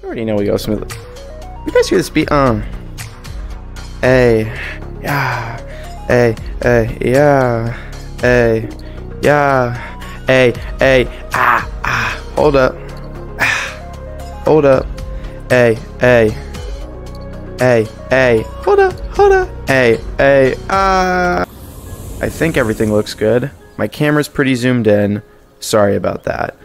You already know we go smooth. You guys hear this beat? Uh. Hey. Yeah. Hey. Hey. Yeah. Hey. Yeah. Hey. Hey. Ah. Ah. Hold up. Ah. Hold up. Hey. Hey. Hey. Hey. Hold up. Hold up. Hey. Hey. Ah. I think everything looks good. My camera's pretty zoomed in. Sorry about that.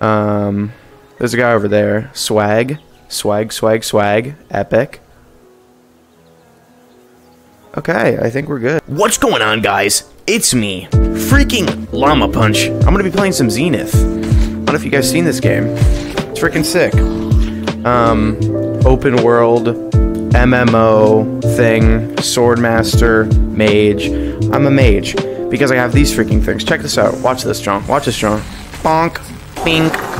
Um, there's a guy over there. Swag. Swag, swag, swag. Epic. Okay, I think we're good. What's going on, guys? It's me, freaking Llama Punch. I'm gonna be playing some Zenith. I don't know if you guys seen this game. It's freaking sick. Um, open world, MMO thing, Swordmaster, Mage. I'm a mage because I have these freaking things. Check this out. Watch this, John. Watch this, John. Bonk. Bink.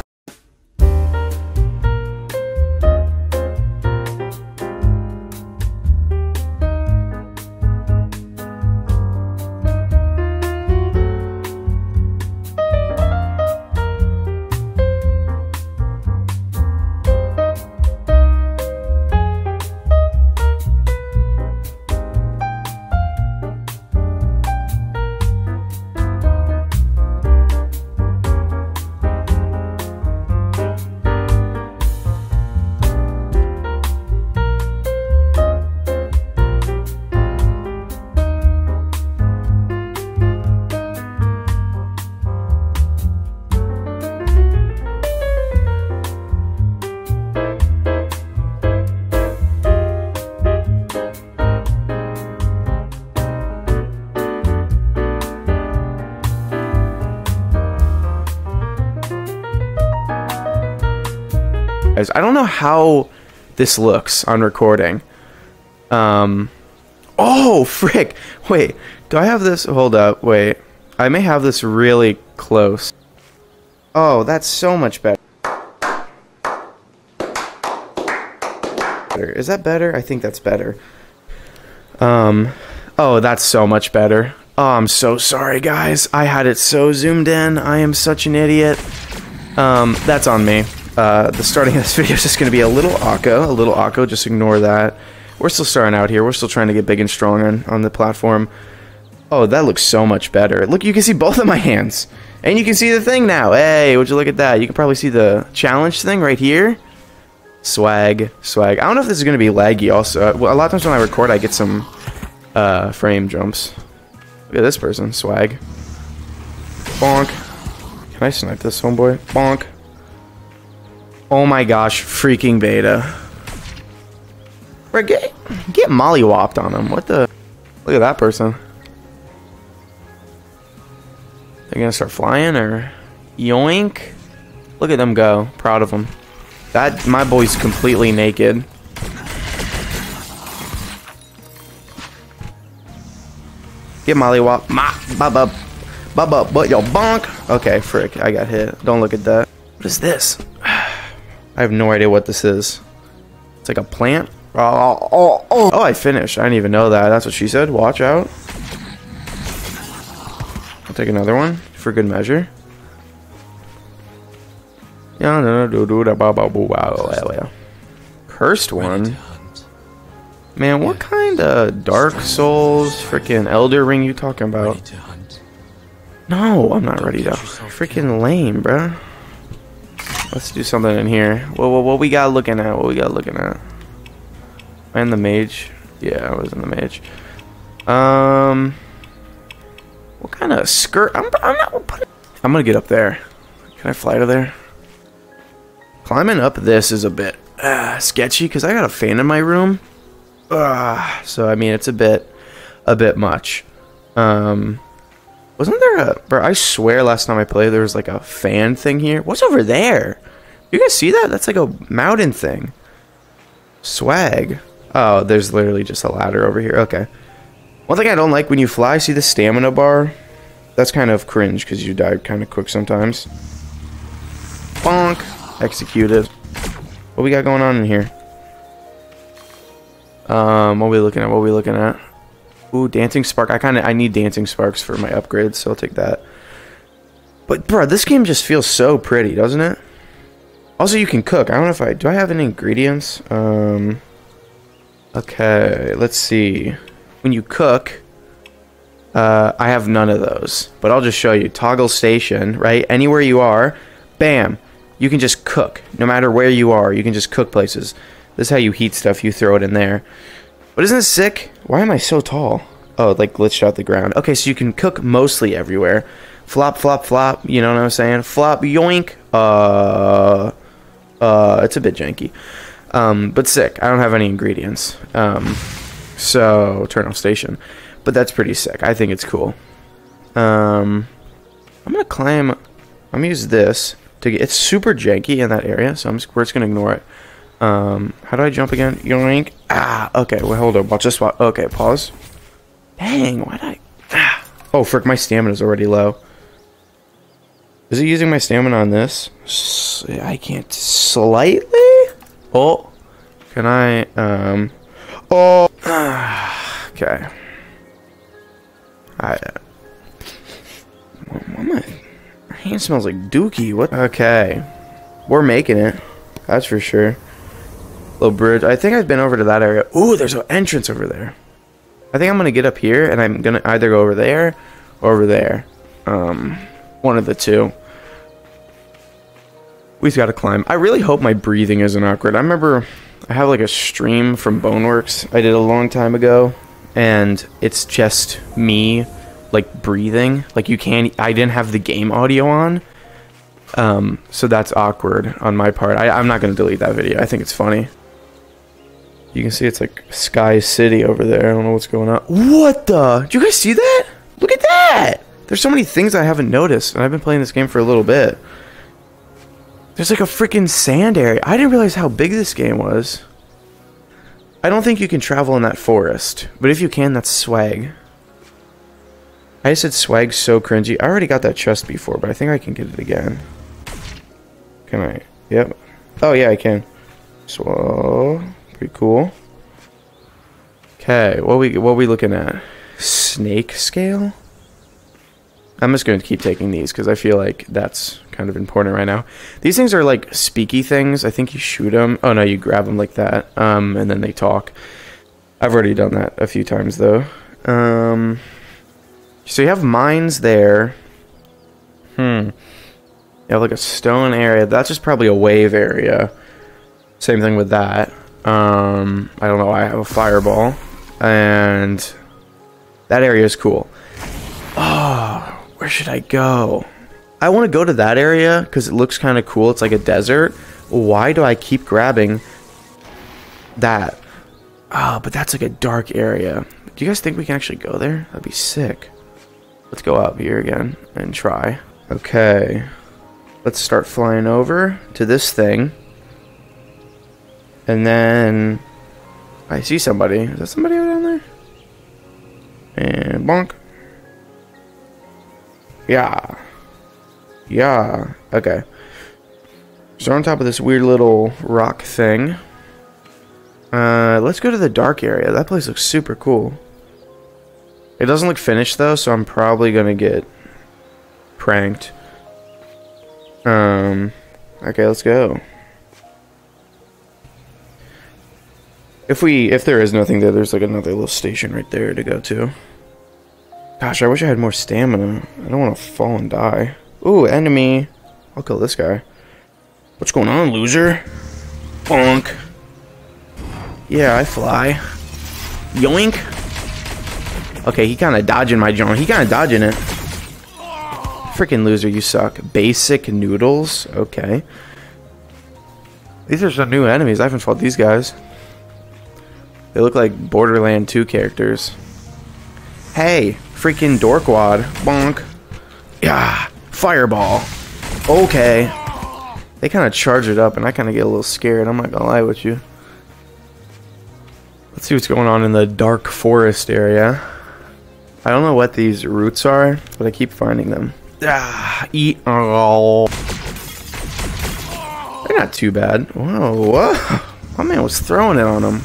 I don't know how this looks on recording. Um, oh, frick. Wait, do I have this? Hold up, wait. I may have this really close. Oh, that's so much better. Is that better? I think that's better. Um, oh, that's so much better. Oh, I'm so sorry, guys. I had it so zoomed in. I am such an idiot. Um, that's on me. Uh, the starting of this video is just going to be a little Akko, a little Akko, just ignore that. We're still starting out here. We're still trying to get big and strong on, on the platform. Oh, that looks so much better. Look, you can see both of my hands. And you can see the thing now. Hey, would you look at that? You can probably see the challenge thing right here. Swag, swag. I don't know if this is going to be laggy also. A lot of times when I record, I get some uh, frame jumps. Look at this person, swag. Bonk. Can I snipe this homeboy? Bonk. Oh my gosh, freaking beta. Bro, get, get mollywopped on him. What the? Look at that person. They're gonna start flying or yoink? Look at them go. Proud of them. That my boy's completely naked. Get mollywop. Ma bub bub bub but yo bonk. Okay, frick. I got hit. Don't look at that. What is this? I have no idea what this is. It's like a plant. Oh, oh, oh, oh, I finished. I didn't even know that. That's what she said. Watch out. I'll take another one for good measure. Yeah, no, no, do, do, oh, Cursed one. Man, what kind of Dark Souls, freaking Elden Ring you talking about? No, I'm not ready to. Freaking lame, bruh. Let's do something in here. What, what, what we got looking at? What we got looking at? And the mage. Yeah, I was in the mage. Um, what kind of skirt? I'm, I'm not. I'm gonna get up there. Can I fly to there? Climbing up this is a bit uh, sketchy because I got a fan in my room. Uh, so I mean, it's a bit, a bit much. Um, wasn't there a... Bro, I swear last time I played there was like a fan thing here. What's over there? You guys see that? That's like a mountain thing. Swag. Oh, there's literally just a ladder over here. Okay. One thing I don't like when you fly, see the stamina bar? That's kind of cringe because you die kind of quick sometimes. Bonk. Executed. What we got going on in here? Um, what we looking at? What we looking at? Ooh, Dancing Spark. I kind of I need Dancing Sparks for my upgrades, so I'll take that. But bro, this game just feels so pretty, doesn't it? Also, you can cook. I don't know if I... Do I have any ingredients? Um... Okay, let's see. When you cook... Uh, I have none of those. But I'll just show you. Toggle station, right? Anywhere you are, bam. You can just cook. No matter where you are, you can just cook places. This is how you heat stuff. You throw it in there. But isn't this sick? Why am I so tall? Oh, like glitched out the ground. Okay, so you can cook mostly everywhere. Flop, flop, flop. You know what I'm saying? Flop, yoink. Uh... Uh, it's a bit janky. Um, but sick. I don't have any ingredients. Um, so turn off station. But that's pretty sick. I think it's cool. Um, I'm gonna climb. I'm gonna use this to get. It's super janky in that area, so I'm just, we're just gonna ignore it. Um, how do I jump again? Yoink. Ah, okay. Well, hold on. Watch this. Okay, pause. Dang, why'd I? Ah. Oh, frick, my stamina's already low. Is it using my stamina on this? I can't. Slightly? Oh. Can I, um... Oh! okay. I... I... My hand smells like dookie. What? Okay. We're making it. That's for sure. Little bridge. I think I've been over to that area. Ooh, there's an entrance over there. I think I'm gonna get up here, and I'm gonna either go over there or over there. Um... One of the two. We've got to climb. I really hope my breathing isn't awkward. I remember I have like a stream from Boneworks I did a long time ago, and it's just me like breathing. Like you can't. I didn't have the game audio on. Um, so that's awkward on my part. I, I'm not gonna delete that video. I think it's funny. You can see it's like Sky City over there. I don't know what's going on. What the? Do you guys see that? Look at that! There's so many things I haven't noticed, and I've been playing this game for a little bit. There's like a freaking sand area. I didn't realize how big this game was. I don't think you can travel in that forest, but if you can, that's swag. I said swag so cringy. I already got that chest before, but I think I can get it again. Can I? Yep. Oh yeah, I can. So, pretty cool. Okay, what we what we looking at? Snake scale? I'm just going to keep taking these because I feel like that's kind of important right now. These things are like speaky things. I think you shoot them. Oh no, you grab them like that, um, and then they talk. I've already done that a few times though. Um, so you have mines there. Hmm. You have like a stone area. That's just probably a wave area. Same thing with that. Um, I don't know. I have a fireball, and that area is cool. Oh, where should I go? I want to go to that area because it looks kind of cool. It's like a desert. Why do I keep grabbing that? Oh, but that's like a dark area. Do you guys think we can actually go there? That'd be sick. Let's go out here again and try. Okay. Let's start flying over to this thing. And then... I see somebody. Is that somebody over down there? And bonk. Yeah. Yeah. Okay. So on top of this weird little rock thing. Uh, let's go to the dark area. That place looks super cool. It doesn't look finished though, so I'm probably gonna get pranked. Um, okay, let's go. If we, if there is nothing there, there's like another little station right there to go to. Gosh, I wish I had more stamina. I don't want to fall and die. Ooh, enemy. I'll kill this guy. What's going on, loser? Bonk. Yeah, I fly. Yoink. Okay, he kind of dodging my drone. He kind of dodging it. Freaking loser, you suck. Basic noodles. Okay. These are some new enemies. I haven't fought these guys. They look like Borderland 2 characters. Hey, freaking Dorkwad. Bonk. Yeah, fireball. Okay. They kind of charge it up, and I kind of get a little scared. I'm not gonna lie with you. Let's see what's going on in the dark forest area. I don't know what these roots are, but I keep finding them. Ah, eat all. They're not too bad. Whoa, whoa. My man was throwing it on them.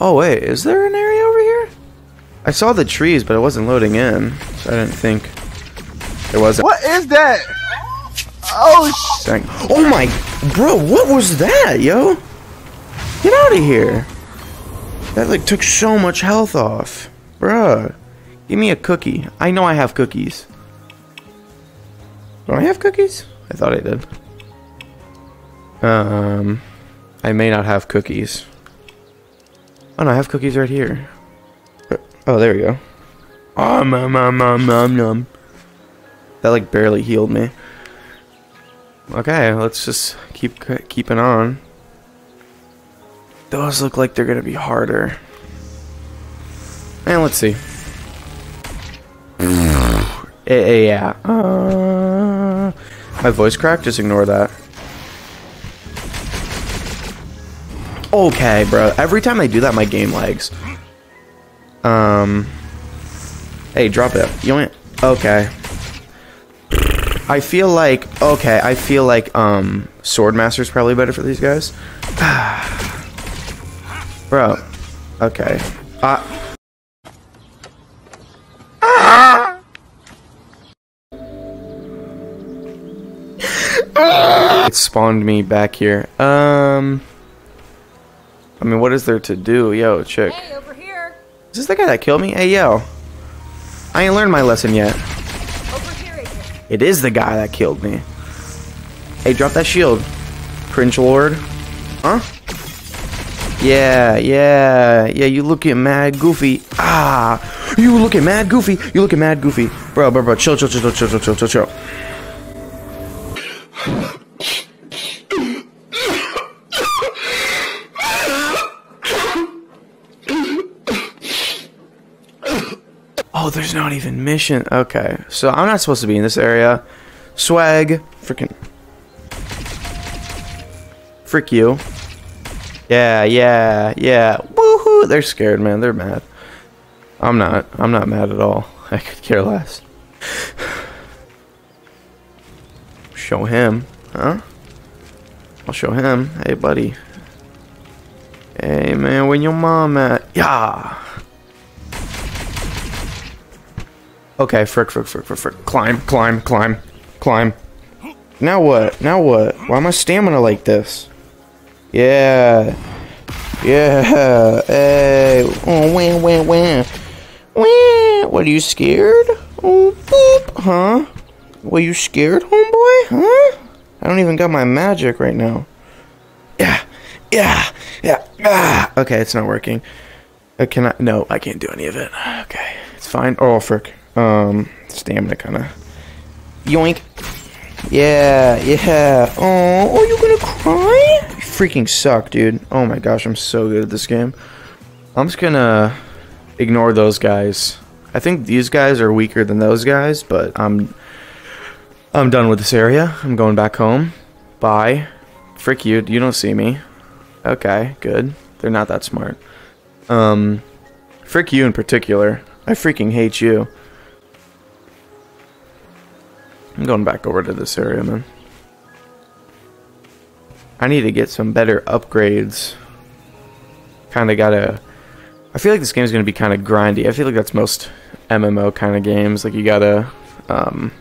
Oh, wait, is there an area over here? I saw the trees, but it wasn't loading in, so I didn't think there was. What is that? Oh, Dang. Oh my, bro, what was that, yo? Get out of here. That like took so much health off. Bruh. Give me a cookie. I know I have cookies. Do I have cookies? I thought I did. Um, I may not have cookies. Oh no, I have cookies right here. Oh, there we go. Um, um, um, um, um, um. That like barely healed me. Okay, let's just keep keeping on. Those look like they're gonna be harder. And let's see. Eh, eh, yeah. Uh, my voice cracked. Just ignore that. Okay, bro. Every time I do that, my game lags. Um. Hey, drop it. You want? Okay. I feel like okay. I feel like um, Swordmaster's probably better for these guys. Bro. Okay. Uh. It spawned me back here. Um. I mean, what is there to do? Yo, chick. hey, over here. Is this the guy that killed me? Hey, yo. I ain't learned my lesson yet. Over here, Agent. It is the guy that killed me. Hey, drop that shield. Prince Lord. Huh? Yeah, yeah, yeah, you looking mad goofy. Ah, you looking mad goofy. You looking mad goofy. Bro, bro, bro, chill, chill, chill, chill, chill, chill, chill, chill. Oh, there's not even mission. Okay, so I'm not supposed to be in this area. Swag. Freaking. Frick you. Yeah, yeah, yeah. Woohoo! They're scared, man. They're mad. I'm not. I'm not mad at all. I could care less. Show him. Huh? I'll show him. Hey, buddy. Hey, man, when your mom at? Yeah. Okay, frick, frick, frick, frick, frick. Climb, climb, climb, climb. Now what? Now what? Why am I stamina like this? Yeah. Yeah. Hey. Oh, wham, wham, wham. Wham. What, are you scared? Oh, boop. Huh? Were you scared, homeboy? Huh? I don't even got my magic right now. Yeah. Yeah. Yeah. Ah. Okay, it's not working. Uh, can I? No, I can't do any of it. Okay, it's fine. Oh, frick. Um, stamina kind of. Yoink. Yeah, yeah. Oh, oh, you gonna cry? You freaking suck, dude. Oh my gosh, I'm so good at this game. I'm just gonna ignore those guys. I think these guys are weaker than those guys, but I'm I'm done with this area. I'm going back home. Bye. Frick you. You don't see me. Okay, good. They're not that smart. Um, frick you in particular. I freaking hate you. I'm going back over to this area, man. I need to get some better upgrades. Kind of gotta... I feel like this game is going to be kind of grindy. I feel like that's most MMO kind of games. Like, you gotta um,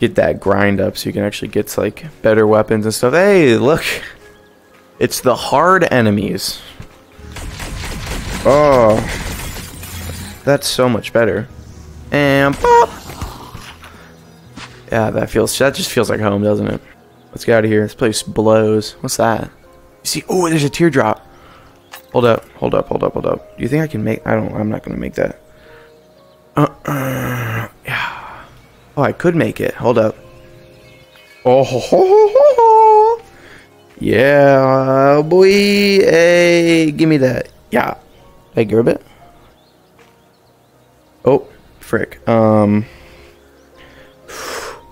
get that grind up so you can actually get, like, better weapons and stuff. Hey, look! It's the hard enemies. Oh. That's so much better. And pop! Yeah, that feels that just feels like home, doesn't it? Let's get out of here. This place blows. What's that? You see? Oh, there's a teardrop. Hold up, hold up, hold up, hold up. Do you think I can make? I don't. I'm not gonna make that. Uh, uh yeah. Oh, I could make it. Hold up. Oh, ho, ho, ho, ho. yeah, boy. Hey, give me that. Yeah. Hey, grab it. Oh, frick. Um.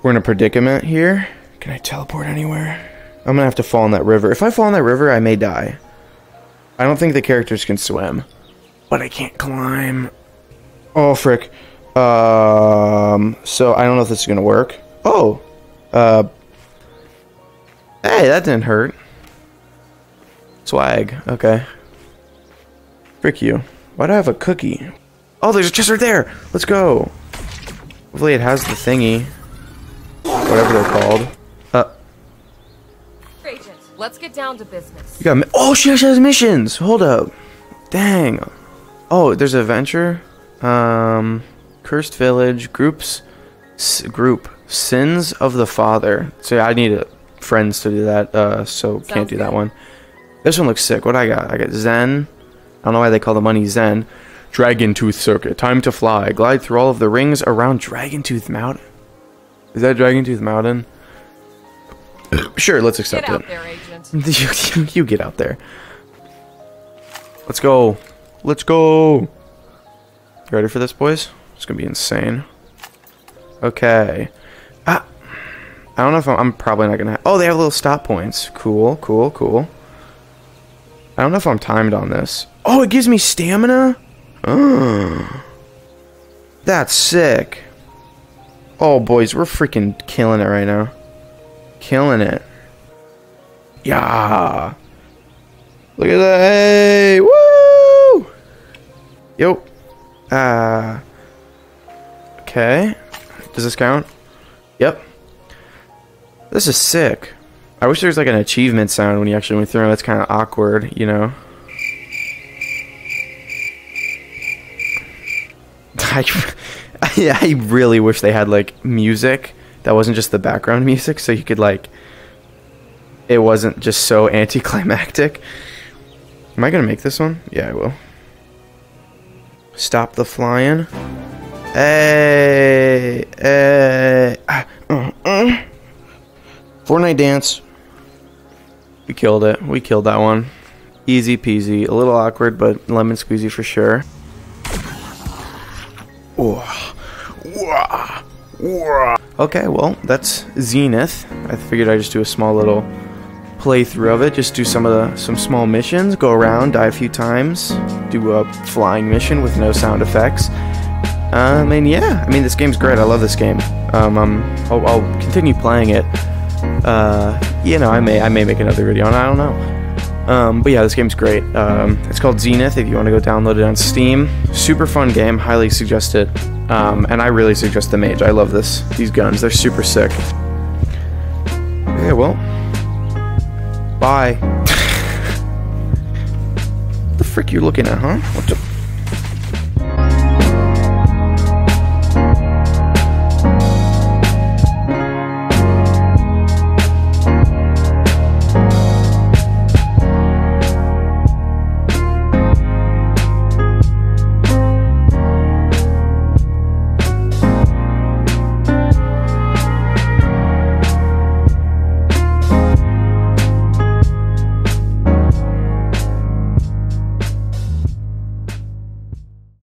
We're in a predicament here. Can I teleport anywhere? I'm gonna have to fall in that river. If I fall in that river, I may die. I don't think the characters can swim. But I can't climb. Oh, frick. Um, so I don't know if this is gonna work. Oh. Uh. Hey, that didn't hurt. Swag. Okay. Frick you. Why do I have a cookie? Oh, there's a chest right there! Let's go! Hopefully it has the thingy whatever they're called. Uh. Agent, Let's get down to business. You got. mi- Oh, she actually has missions. Hold up. Dang. Oh, there's an adventure. Um, cursed village groups. S- group sins of the father. So yeah, I need uh, friends to do that. Uh, so can't Sounds do that one. This one looks sick. What I got? I got Zen. I don't know why they call the money Zen. Dragon Tooth Circuit. Time to fly. Glide through all of the rings around Dragon Tooth Mountain. Is that Dragon Tooth Mountain? sure, let's accept Get it. there, agent. you, you, you get out there. Let's go. Let's go. You ready for this, boys? It's gonna be insane. Okay. Ah. I don't know if I'm, I'm probably not gonna. oh, they have little stop points. Cool, cool, cool. I don't know if I'm timed on this. Oh, it gives me stamina. Oh. That's sick. Oh, boys, we're freaking killing it right now. Killing it. Yeah. Look at that. Hey. Woo. Yo. Uh. Okay. Does this count? Yep. This is sick. I wish there was like an achievement sound when you actually went through. That's kind of awkward, you know. I, yeah, I really wish they had like music that wasn't just the background music, so you could like it wasn't just so anticlimactic. Am I gonna make this one? Yeah, I will. Stop the flying. Hey, hey. Ah, uh, uh. Fortnite dance. We killed it. We killed that one. Easy peasy. A little awkward, but lemon squeezy for sure. Okay, well, that's Zenith. I figured I'd just do a small little playthrough of it. Just do some of the some small missions. Go around, die a few times. Do a flying mission with no sound effects. Um, and yeah, I mean this game's great. I love this game. Um, um I'll, I'll continue playing it. Uh, you know, I may I may make another video, and I don't know. Um, but yeah, this game's great. Um, it's called Zenith. If you want to go download it on Steam, super fun game. Highly suggest it. Um, and I really suggest the Mage. I love this. These guns, they're super sick. Yeah, well, bye. the frick you looking at, huh? What up?